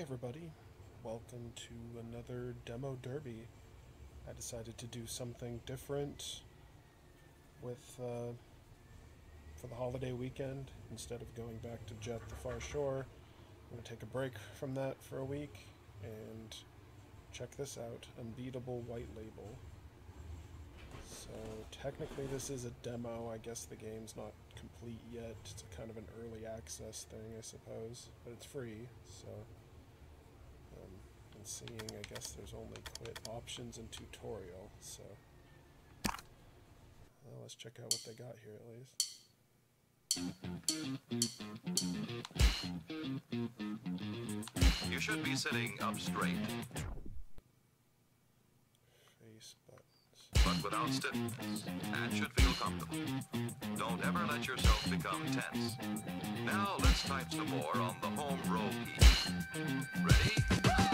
Hey everybody, welcome to another Demo Derby. I decided to do something different with uh, for the holiday weekend. Instead of going back to Jett the Far Shore, I'm going to take a break from that for a week and check this out, Unbeatable White Label. So technically this is a demo, I guess the game's not complete yet. It's kind of an early access thing, I suppose, but it's free, so... And seeing, I guess there's only quit options and tutorial, so... Well, let's check out what they got here at least. You should be sitting up straight. Face buttons. but without stiffness, and should feel comfortable. Don't ever let yourself become tense. Now let's type some more on the home row key. Ready?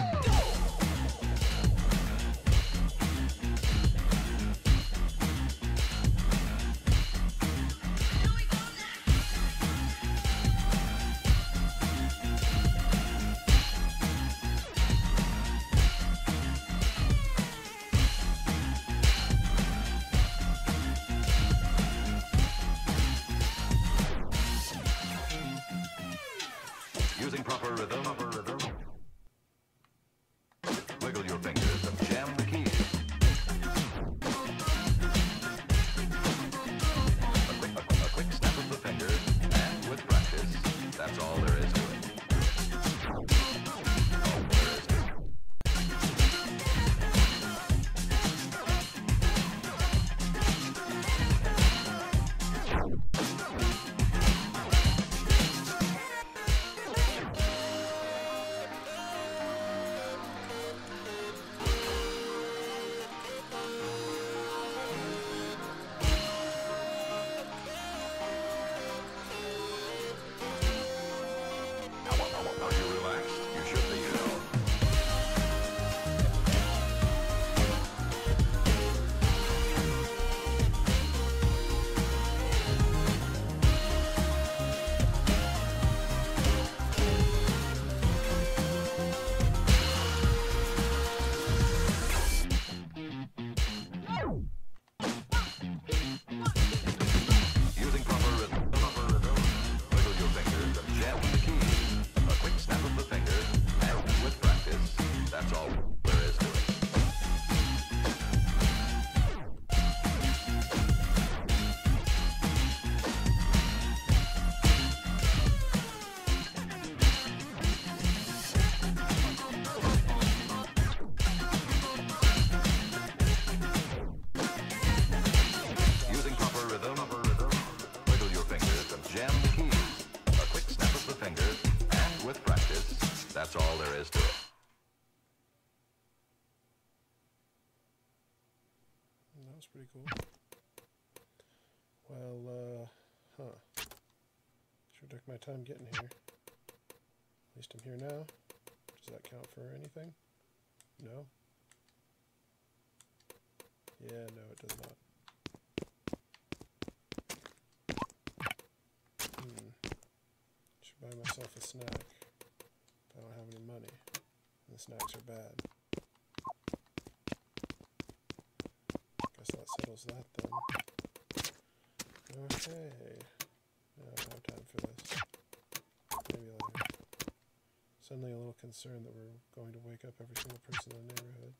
That was pretty cool. Well, uh, huh. Sure took my time getting here. At least I'm here now. Does that count for anything? No? Yeah, no, it does not. Hmm. Should buy myself a snack. But I don't have any money. And the snacks are bad. That then. Okay. I don't have time for this. Maybe later. Suddenly a little concerned that we're going to wake up every single person in the neighborhood.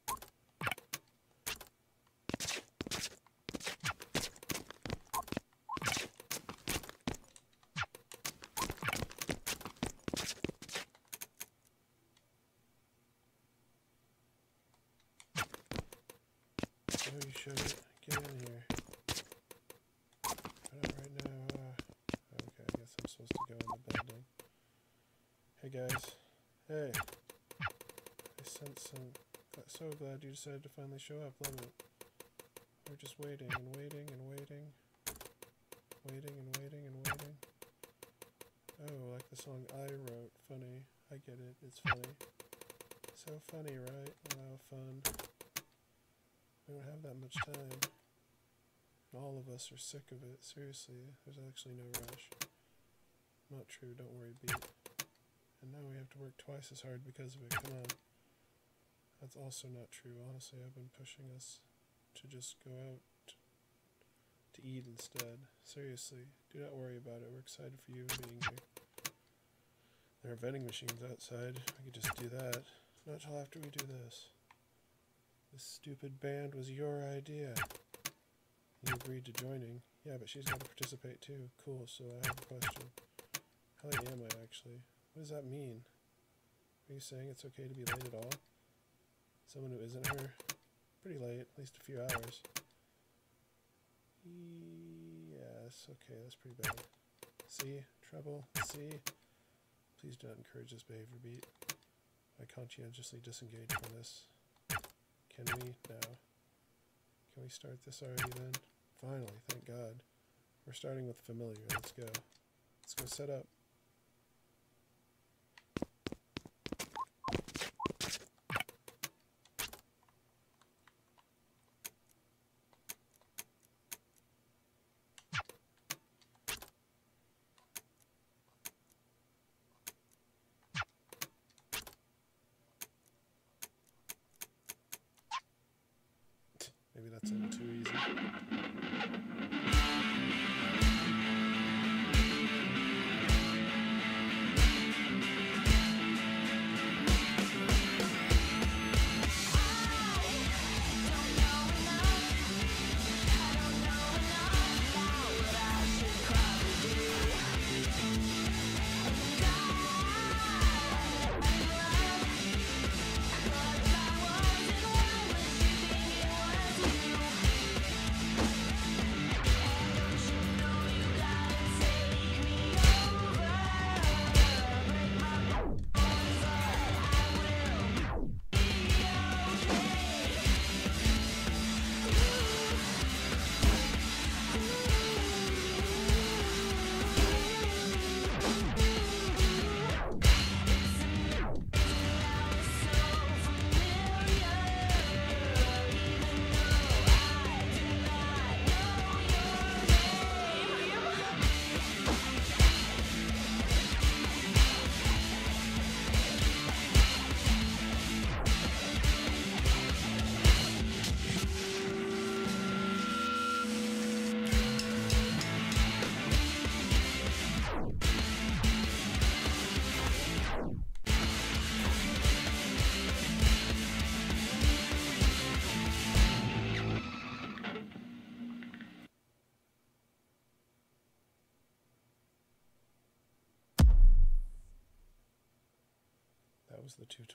Oh, you should get in here. But not right now. Uh, okay, I guess I'm supposed to go in the building. Hey guys. Hey. I sent some. So glad you decided to finally show up. Love it. We're just waiting and waiting and waiting. Waiting and waiting and waiting. Oh, like the song I wrote. Funny. I get it. It's funny. So funny, right? Wow, fun. We don't have that much time. All of us are sick of it. Seriously, there's actually no rush. Not true, don't worry, Beat. And now we have to work twice as hard because of it. Come on. That's also not true. Honestly, I've been pushing us to just go out to eat instead. Seriously, do not worry about it. We're excited for you being here. There are vending machines outside. We could just do that. Not till after we do this. This stupid band was your idea. You agreed to joining. Yeah, but she's got to participate too. Cool, so I have a question. How am I actually? What does that mean? Are you saying it's okay to be late at all? Someone who isn't her? Pretty late, at least a few hours. Yes, okay, that's pretty bad. See? Trouble? See? Please do not encourage this behavior beat. I conscientiously disengage from this. Can we? now? Can we start this already then? Finally, thank God. We're starting with familiar. Let's go. Let's go set up.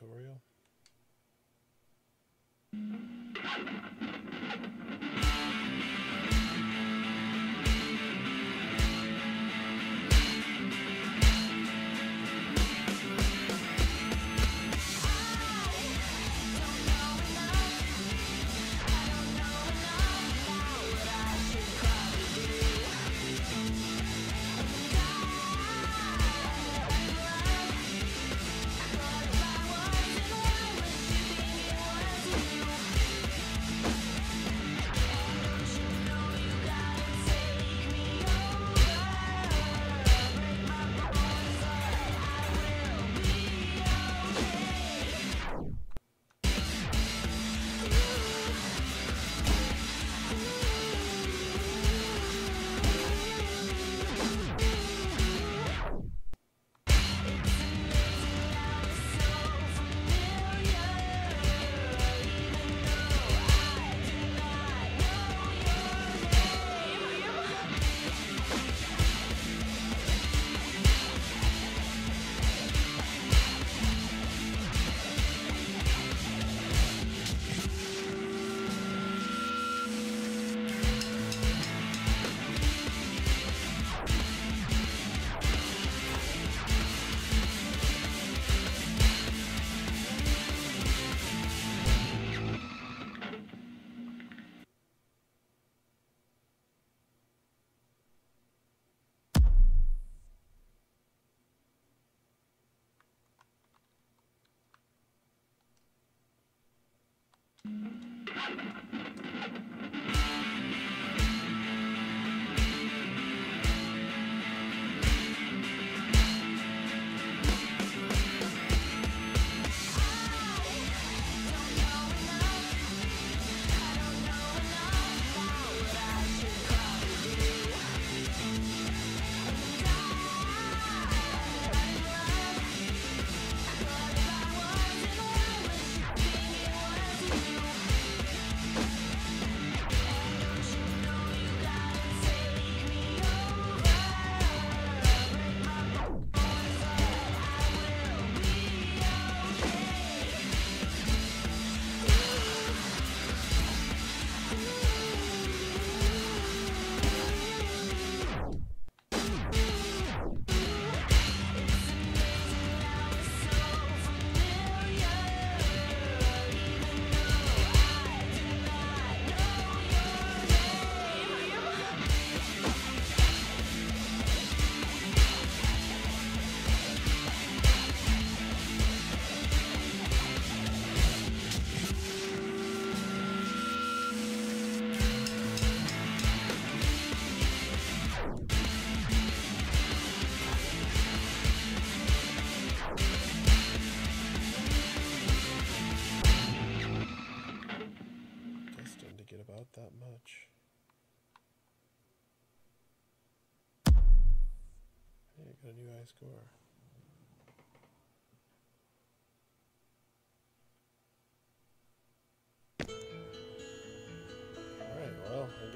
Tutorial.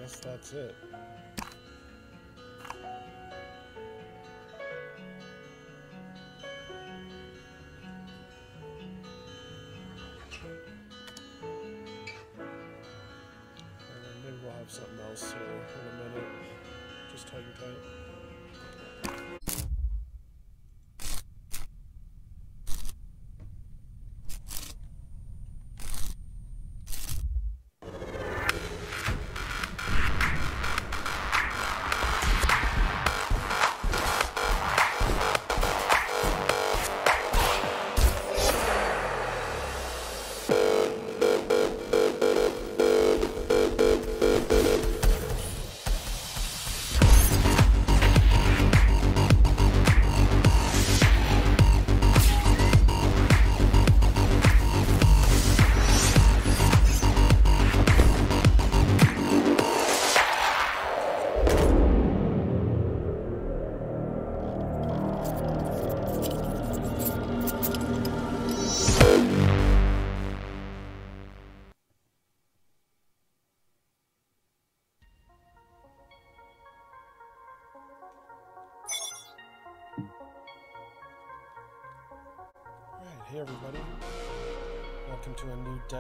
Guess that's it.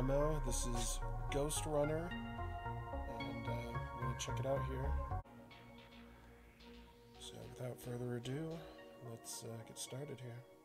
Demo. This is Ghostrunner, and uh, we're going to check it out here. So, without further ado, let's uh, get started here.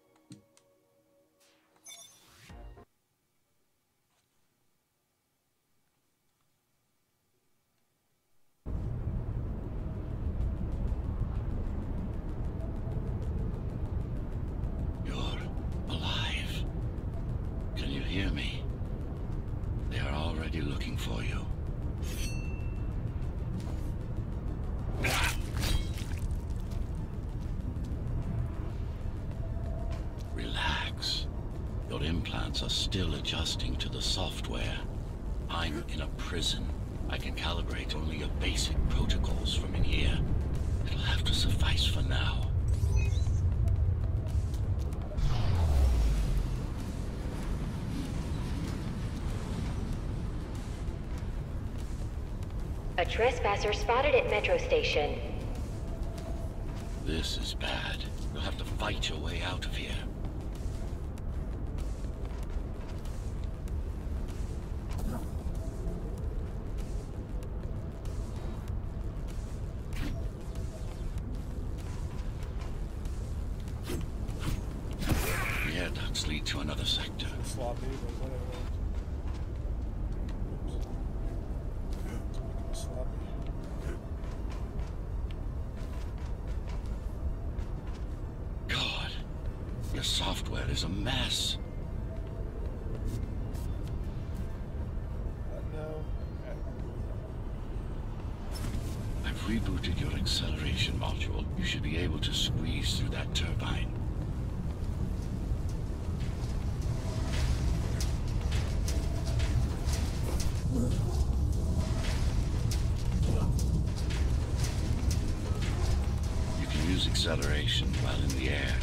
Prison. I can calibrate only your basic protocols from in here. It'll have to suffice for now. A trespasser spotted at Metro Station. This is bad. You'll have to fight your way out of here. Lead to another sector. God, your software is a mess. I've rebooted your acceleration module. You should be able to squeeze through that turbine. Acceleration while in the air.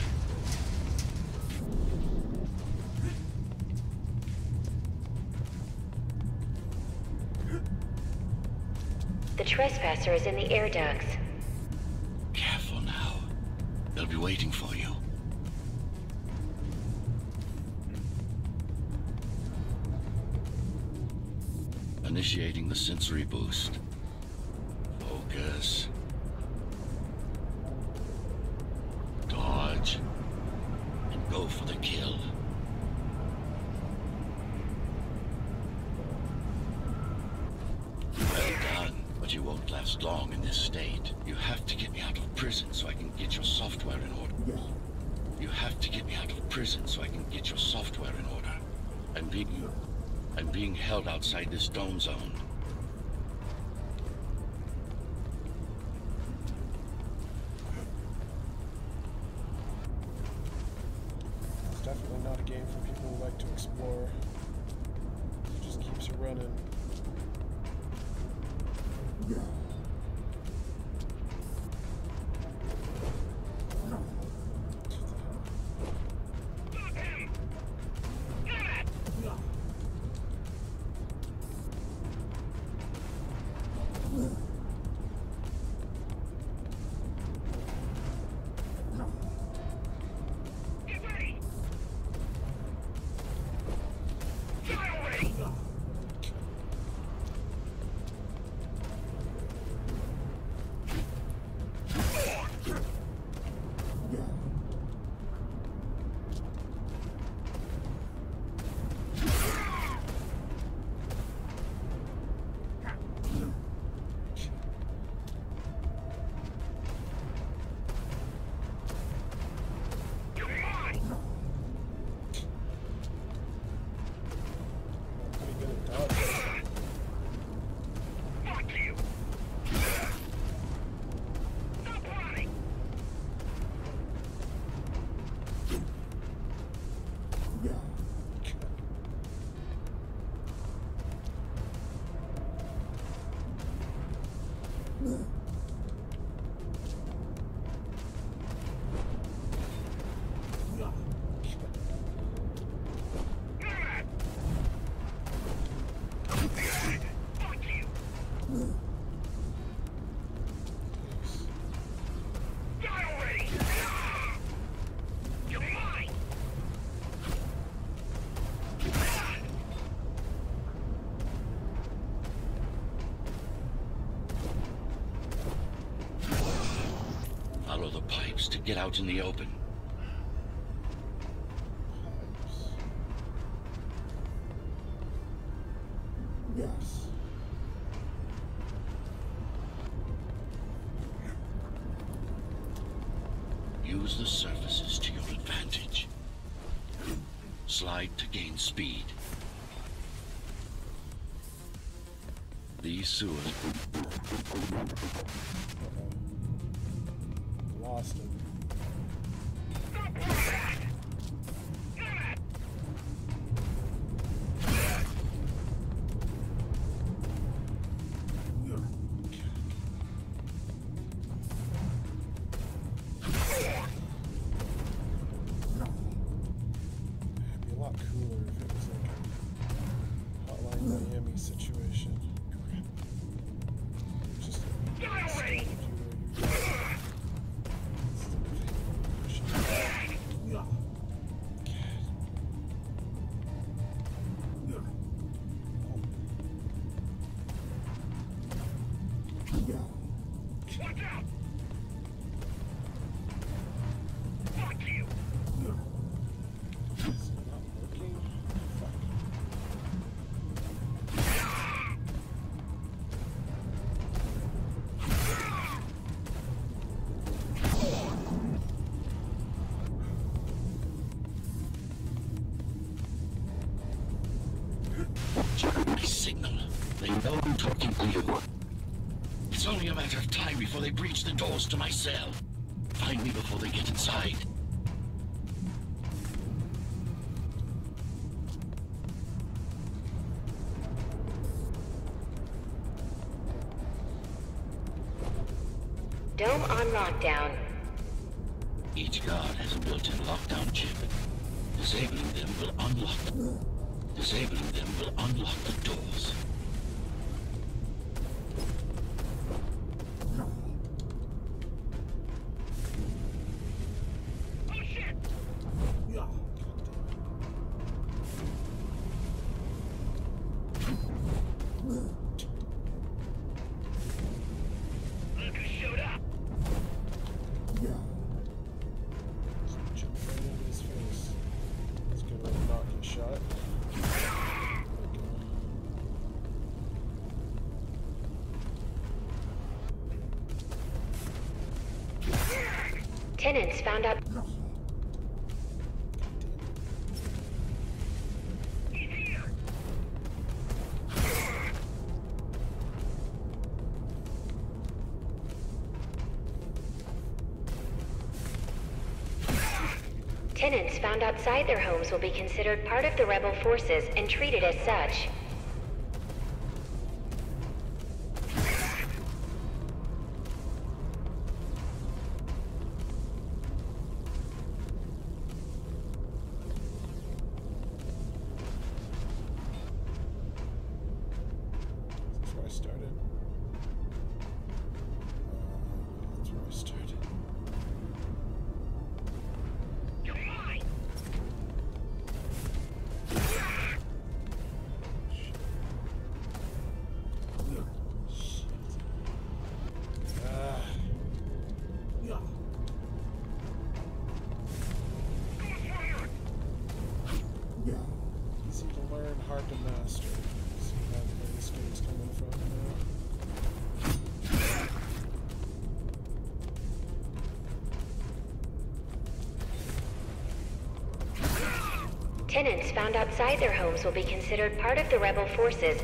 The trespasser is in the air ducts. Careful now. They'll be waiting for you. Initiating the sensory boost. Go for the kill. Well done, but you won't last long in this state. You have to get me out of prison so I can get your software in order. You have to get me out of prison so I can get your software in order. I'm being... I'm being held outside this dome zone. Follow the pipes to get out in the open. Is doors to my cell. Find me before they get inside. Dome on lockdown. Each guard has a built-in lockdown chip. Disabling them will unlock... Disabling them will unlock the doors. Tenants found out. Tenants found outside their homes will be considered part of the rebel forces and treated as such. Tenants found outside their homes will be considered part of the rebel forces.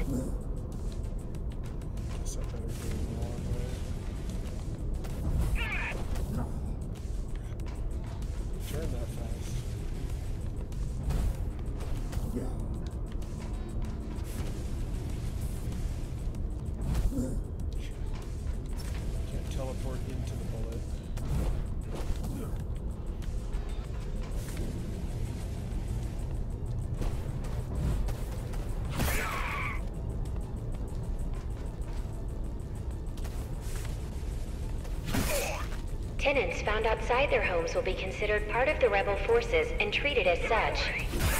Outside their homes will be considered part of the rebel forces and treated as such.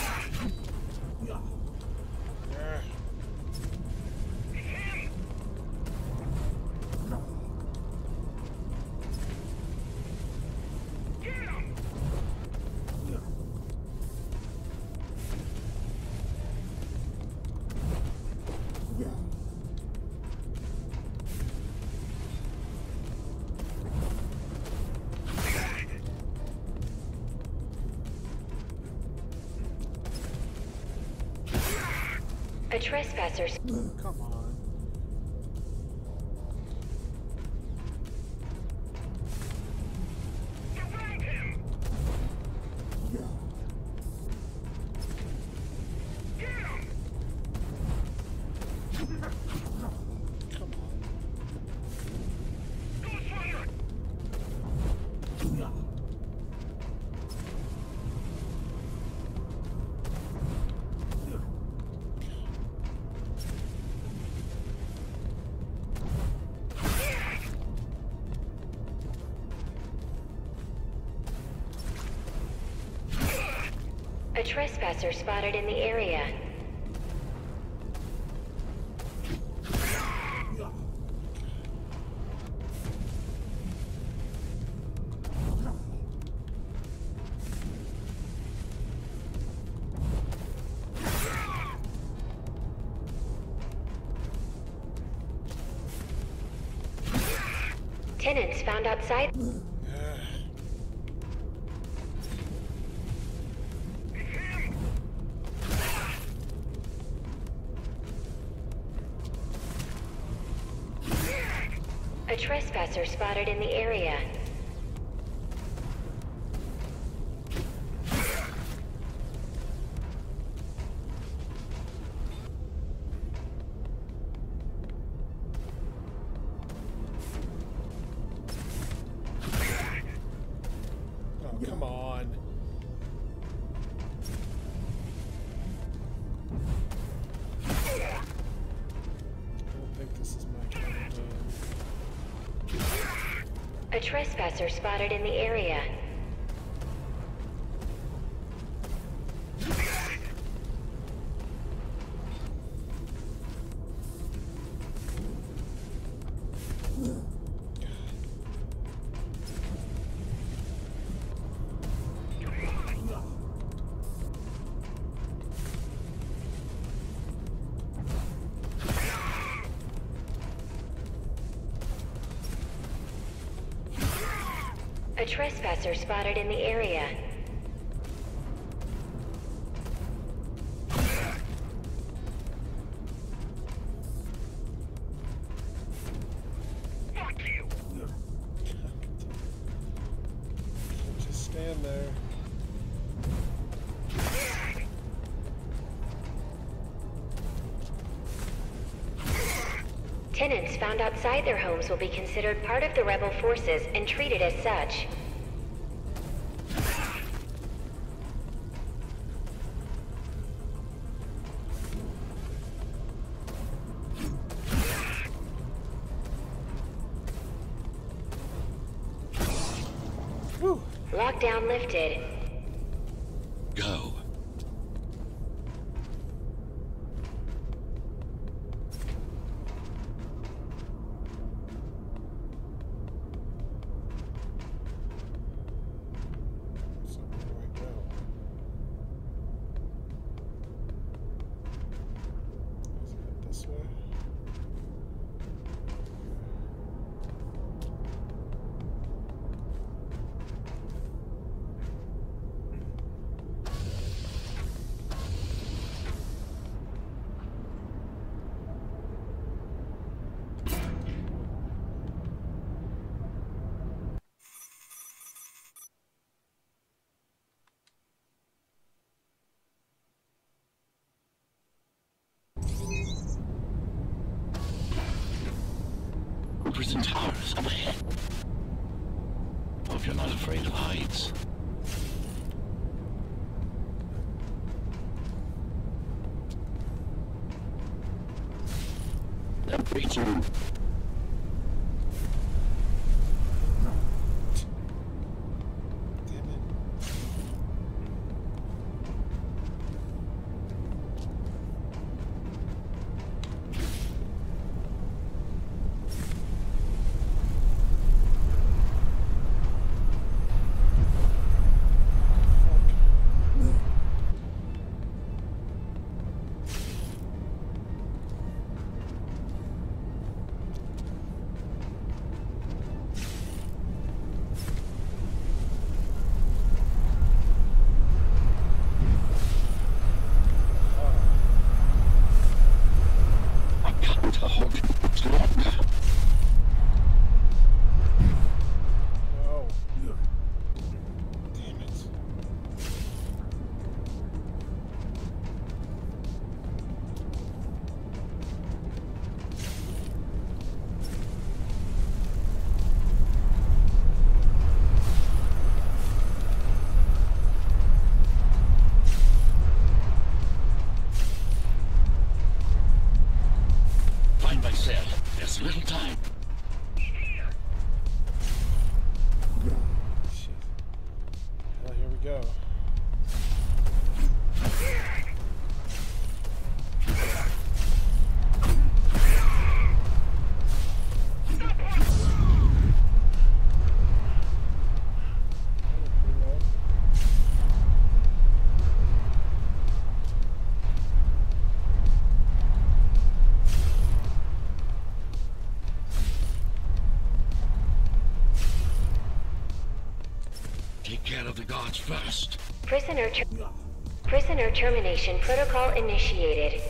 A. A spotted in the area. Tenants found outside. Spotted in the area. Spotted in the area. A trespasser spotted in the area. Found outside their homes will be considered part of the rebel forces and treated as such. Prison towers up ahead. Hope you're not afraid of heights. They're. Prisoner ter- Prisoner termination protocol initiated.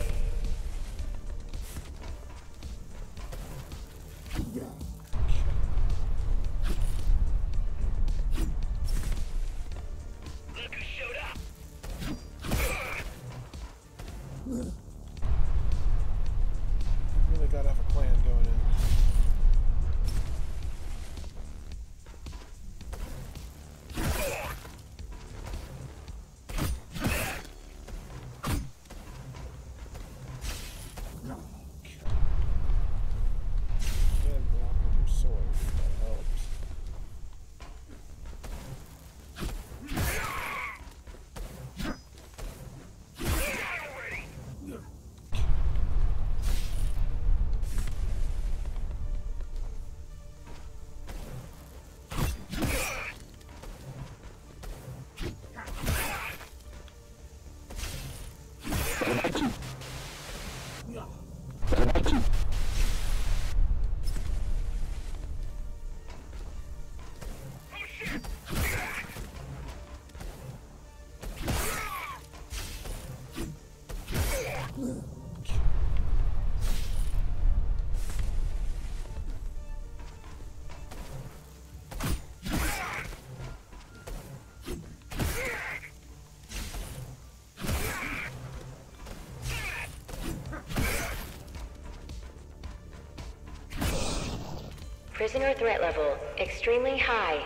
Prisoner threat level extremely high.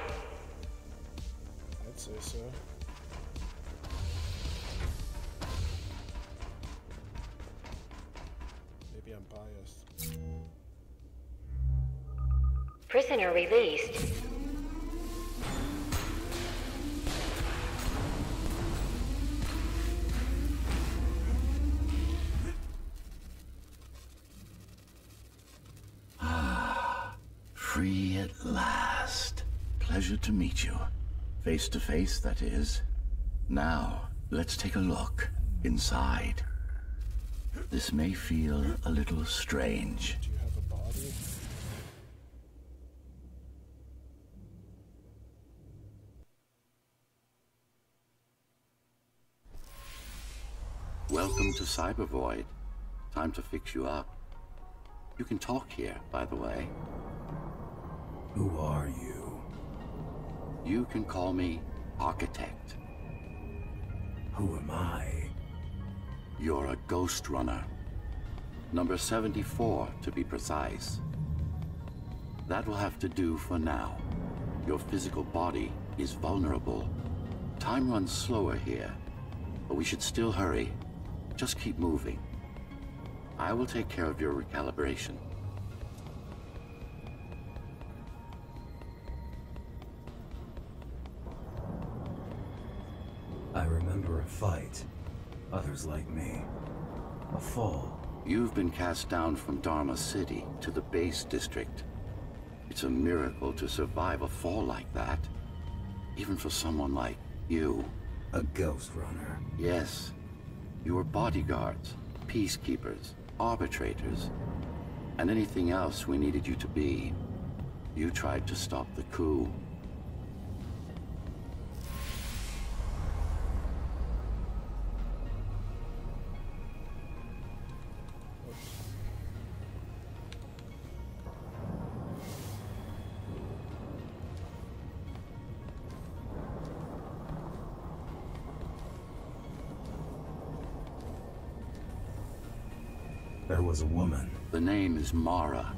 I'd say so. Maybe I'm biased. Prisoner released. Free at last. Pleasure to meet you. Face to face, that is. Now, let's take a look inside. This may feel a little strange. Welcome to Cybervoid. Time to fix you up. You can talk here, by the way. Who are you? You can call me Architect. Who am I? You're a Ghostrunner. Number 74, to be precise. That will have to do for now. Your physical body is vulnerable. Time runs slower here, but we should still hurry. Just keep moving. I will take care of your recalibration. I remember a fight. Others like me. A fall. You've been cast down from Dharma City to the base district. It's a miracle to survive a fall like that. Even for someone like you. A Ghostrunner. Yes. You were bodyguards, peacekeepers, arbitrators, and anything else we needed you to be. You tried to stop the coup. Was a woman. The name is Mara,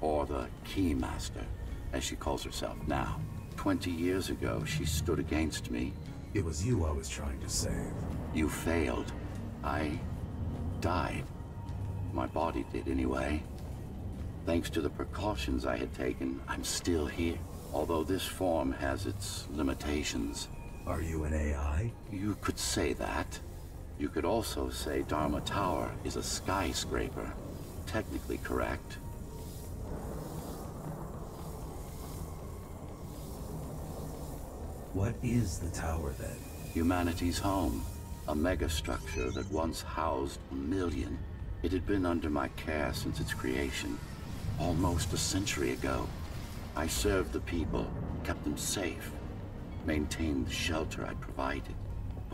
or the Keymaster, as she calls herself now. Twenty years ago, she stood against me. It was you I was trying to save. You failed. I died. My body did anyway. Thanks to the precautions I had taken, I'm still here. Although this form has its limitations. Are you an AI? You could say that. You could also say Dharma Tower is a skyscraper. Technically correct. What is the tower then? Humanity's home. A megastructure that once housed a million. It had been under my care since its creation. Almost a century ago. I served the people, kept them safe, maintained the shelter I provided.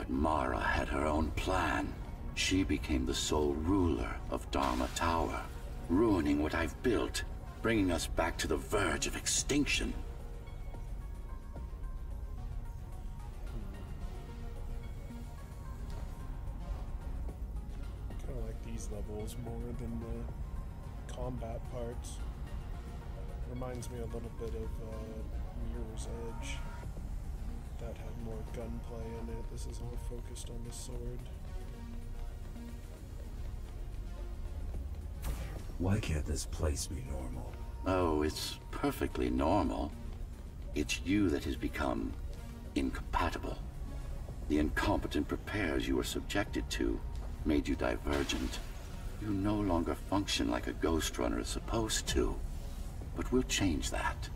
But Mara had her own plan. She became the sole ruler of Dharma Tower, ruining what I've built, bringing us back to the verge of extinction. Kind of like these levels more than the combat parts. Reminds me a little bit of uh, Mirror's Edge. That had more gunplay in it. This is all focused on the sword. Why can't this place be normal? Oh, it's perfectly normal. It's you that has become incompatible. The incompetent prepares you were subjected to made you divergent. You no longer function like a Ghostrunner is supposed to. But we'll change that.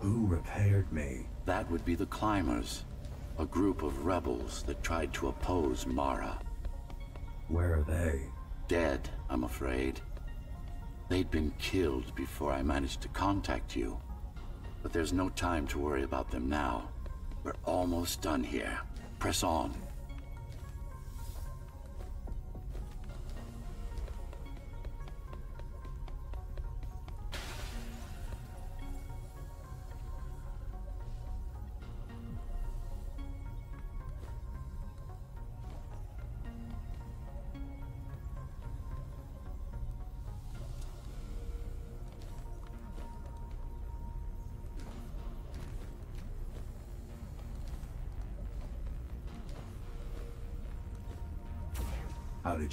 Who repaired me? That would be the Climbers, a group of rebels that tried to oppose Mara. Where are they? Dead, I'm afraid. They'd been killed before I managed to contact you. But there's no time to worry about them now. We're almost done here. Press on.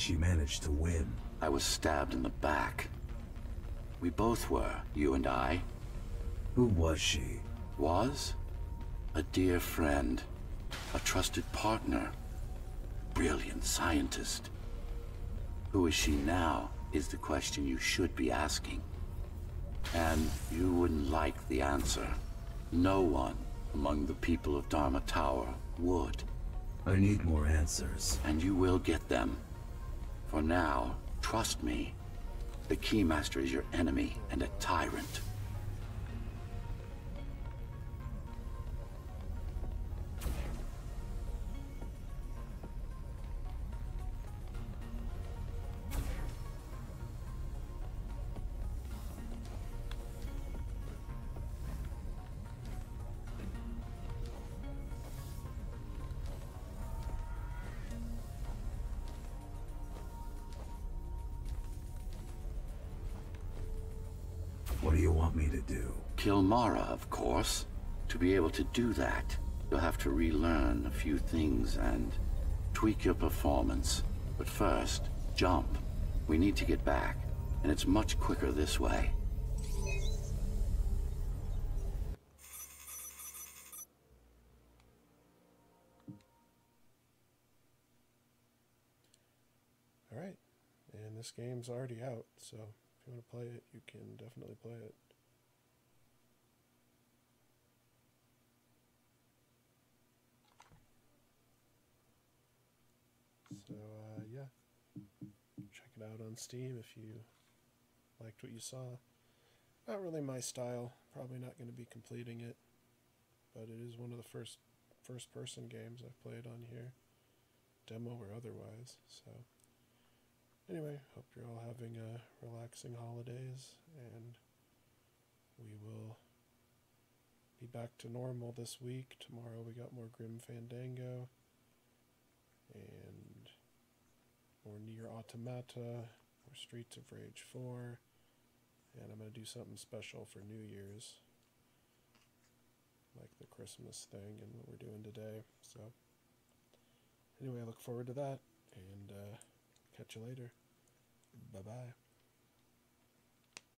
She managed to win? I was stabbed in the back. We both were, you and I. Who was she? Was? A dear friend. A trusted partner. Brilliant scientist. Who is she now is the question you should be asking. And you wouldn't like the answer. No one among the people of Dharma Tower would. I need more answers. And you will get them. For now, trust me. The Keymaster is your enemy and a tyrant. Do? Kill Mara, of course. To be able to do that, you'll have to relearn a few things and tweak your performance. But first, jump. We need to get back, and it's much quicker this way. All right, and this game's already out, so if you want to play it, you can definitely play it. So uh, yeah, check it out on Steam if you liked what you saw. Not really my style. Probably not going to be completing it, but it is one of the first first-person games I've played on here, demo or otherwise. So. Anyway, hope you're all having a relaxing holidays, and we will be back to normal this week. Tomorrow we got more Grim Fandango and more Nier Automata, or Streets of Rage 4, and I'm going to do something special for New Year's, like the Christmas thing and what we're doing today. So, anyway, I look forward to that, and uh, Catch you later. Bye bye.